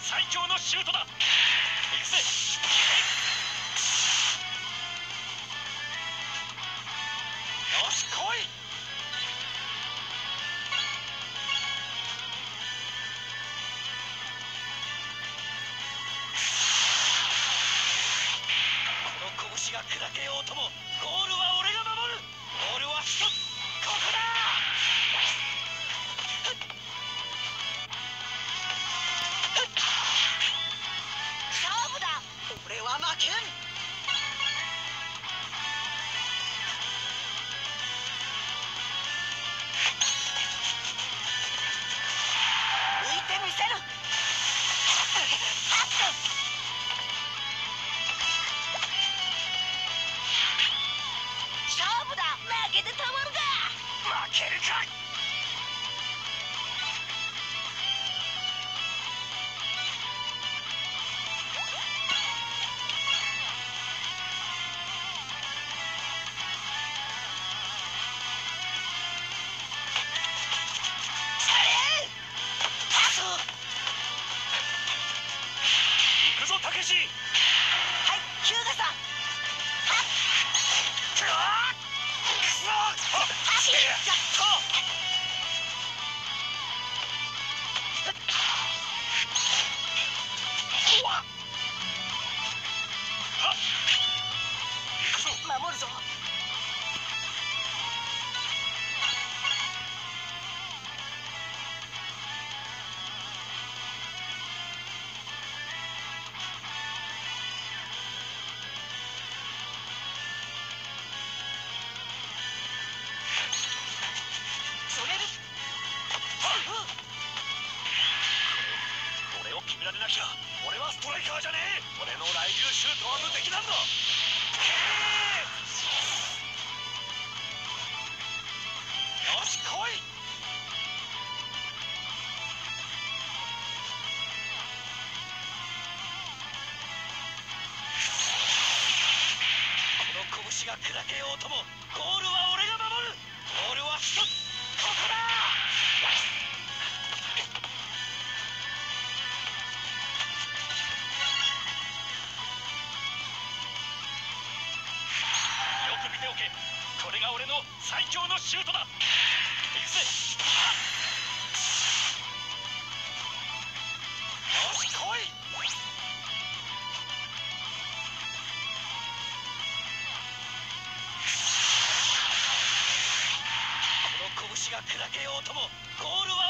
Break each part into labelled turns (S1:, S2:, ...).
S1: 最強のシュートだ。行くぜ。決められなきゃ俺はストライカーじゃねえ。俺の雷球シュートは無敵なんだ。両ともゴールは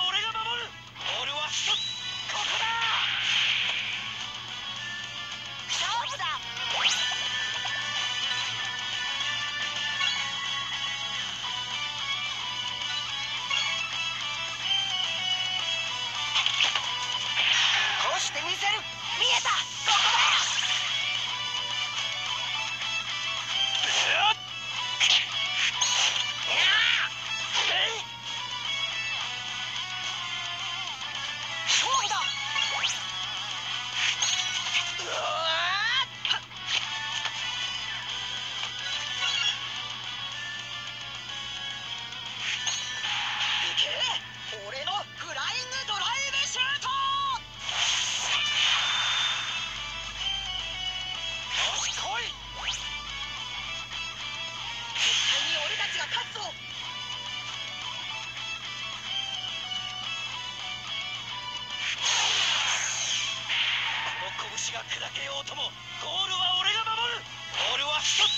S1: 足が砕けようともゴールは俺が守るールは一つ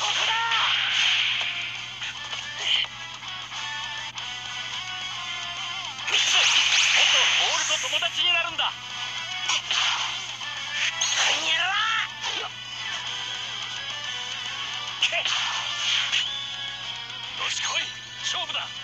S1: ここだ友達になるんだ。よし来い。勝負だ。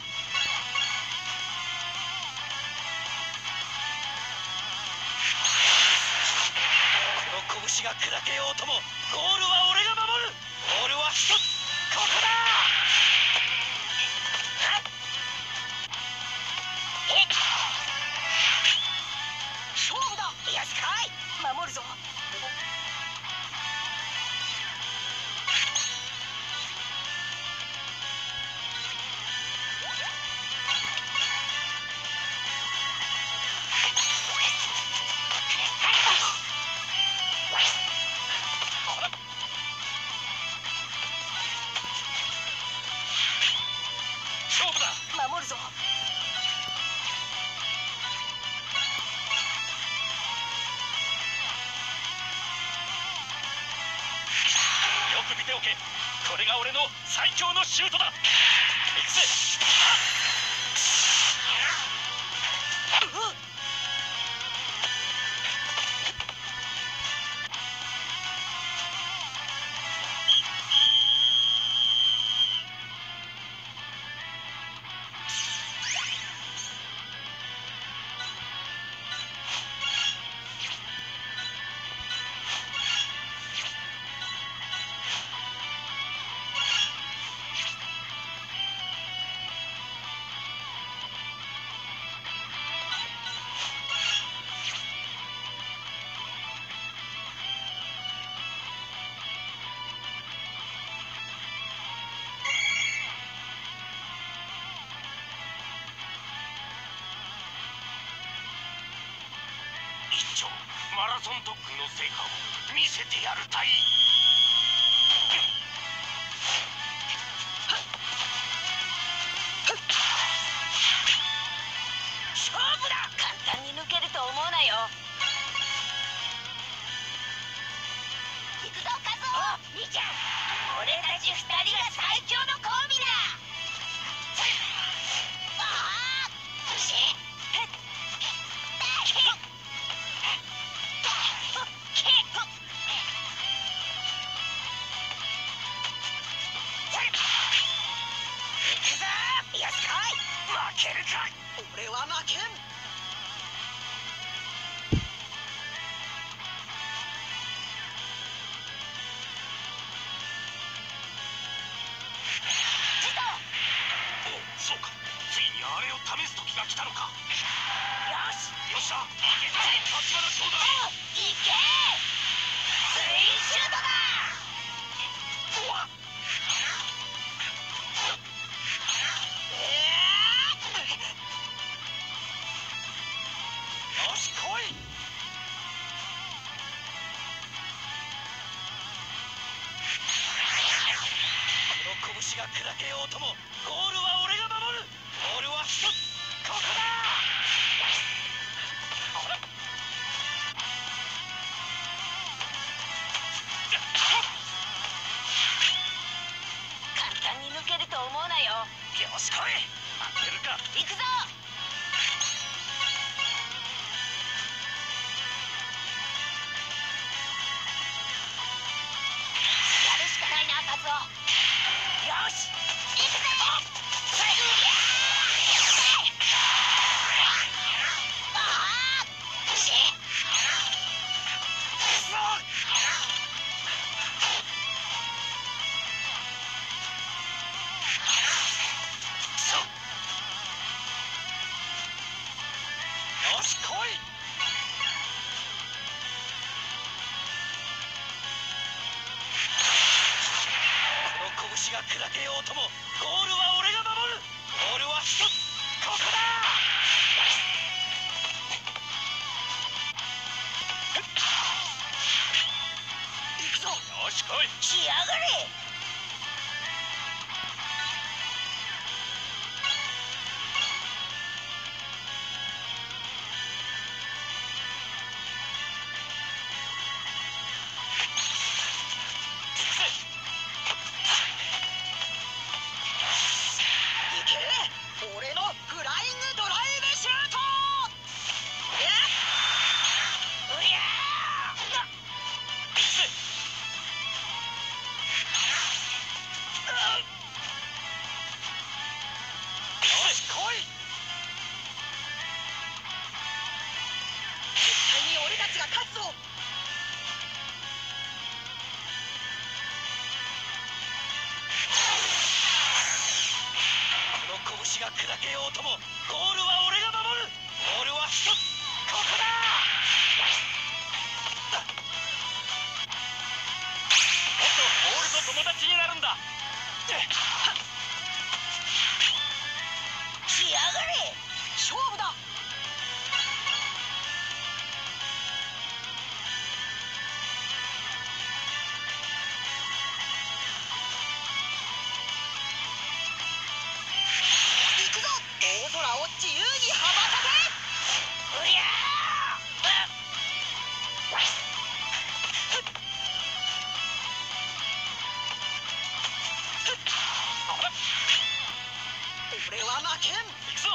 S1: が
S2: 砕けようともゴールは俺が守るボールは一つシュートだ。長マラソン特クの成果を見せてやるたい。
S1: たの
S2: か。
S1: けよ
S2: うとも触は
S1: な
S2: けん。
S1: くぞ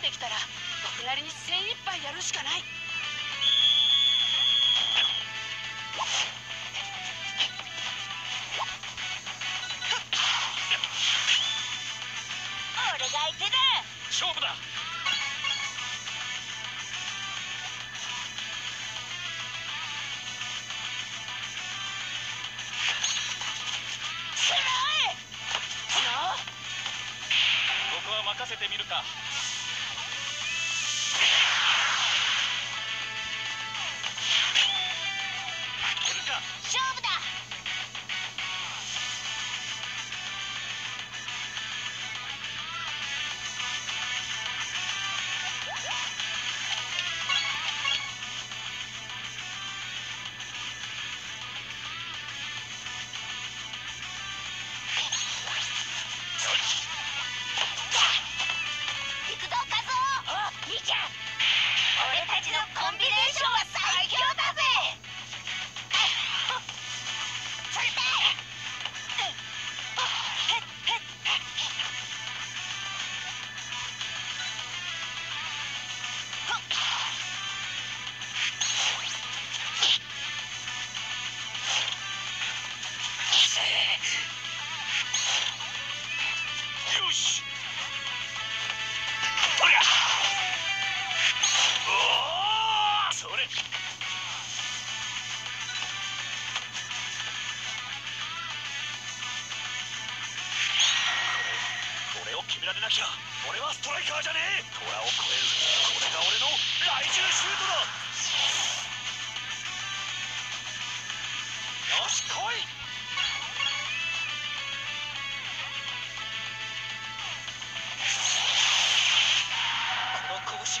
S1: でたら僕なりに精一杯やるしかない。俺が相手だ。
S2: 勝負だ。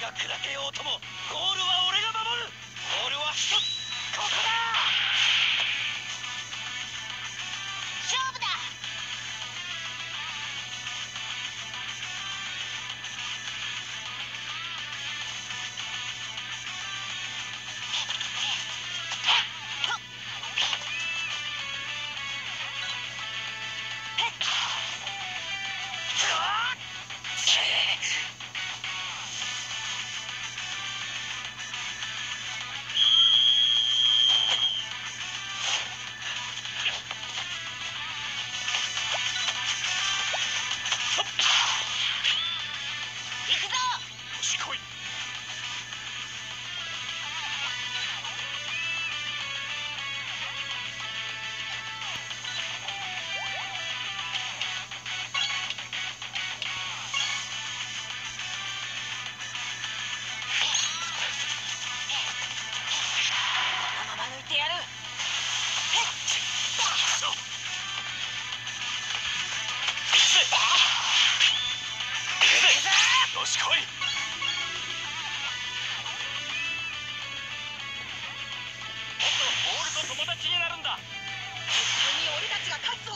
S1: が砕けようともゴールは俺が守るボールは一つここだ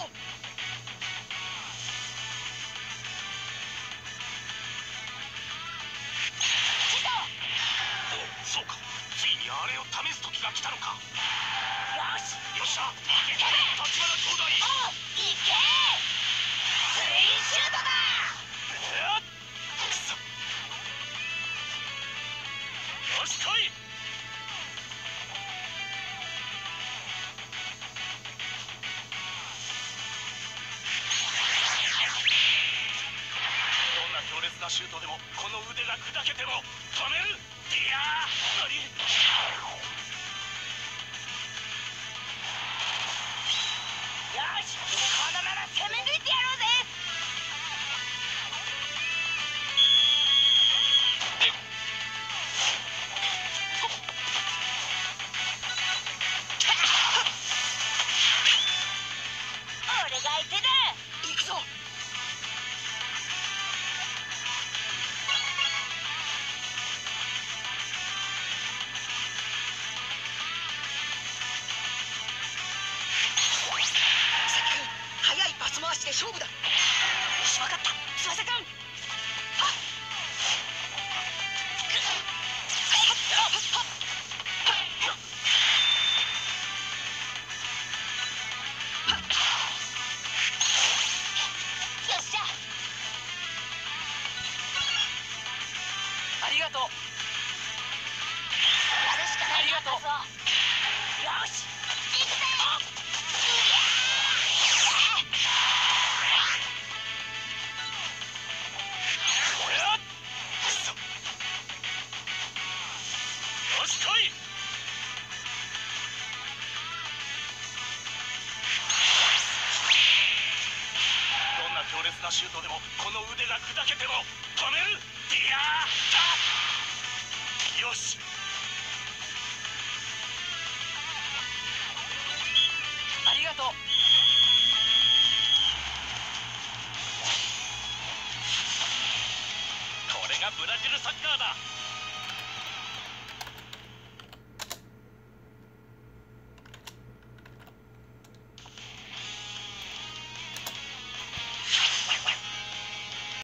S1: Help! な
S2: シュート
S1: でもこの腕が砕けても止める。いやー
S2: 勝負だ。
S1: シュートでもこの腕が砕けても止める。ー。よし。